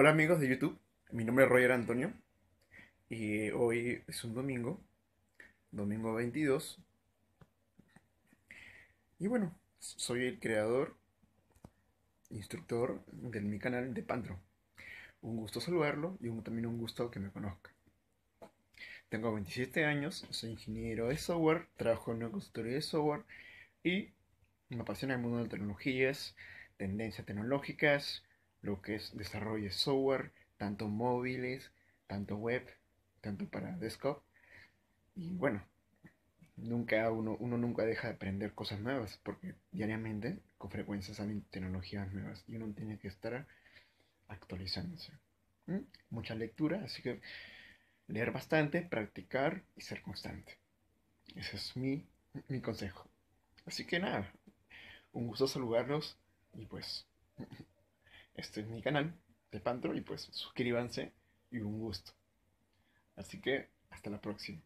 Hola amigos de YouTube, mi nombre es Roger Antonio y hoy es un domingo, domingo 22. Y bueno, soy el creador, instructor de mi canal de Pantro. Un gusto saludarlo y también un gusto que me conozca. Tengo 27 años, soy ingeniero de software, trabajo en una consultoría de software y me apasiona el mundo de tecnologías, tendencias tecnológicas, lo que es desarrollo de software, tanto móviles, tanto web, tanto para desktop. Y bueno, nunca uno, uno nunca deja de aprender cosas nuevas, porque diariamente, con frecuencia, salen tecnologías nuevas y uno tiene que estar actualizándose. ¿Mm? Mucha lectura, así que leer bastante, practicar y ser constante. Ese es mi, mi consejo. Así que nada, un gusto saludarlos y pues este es mi canal de Pantro y pues suscríbanse y un gusto. Así que hasta la próxima.